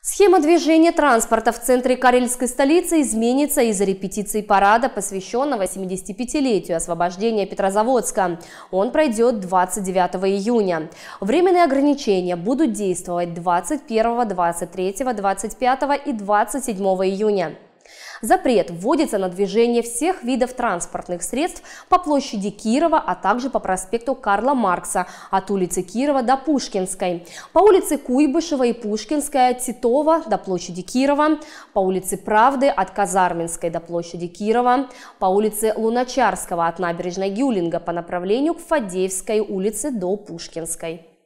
Схема движения транспорта в центре Карельской столицы изменится из-за репетиции парада, посвященного 75-летию освобождения Петрозаводска. Он пройдет 29 июня. Временные ограничения будут действовать 21, 23, 25 и 27 июня. Запрет вводится на движение всех видов транспортных средств по площади Кирова, а также по проспекту Карла Маркса от улицы Кирова до Пушкинской, по улице Куйбышева и Пушкинская от Титова до площади Кирова, по улице Правды от Казарминской до площади Кирова, по улице Луначарского от набережной Гюлинга по направлению к Фадеевской улице до Пушкинской.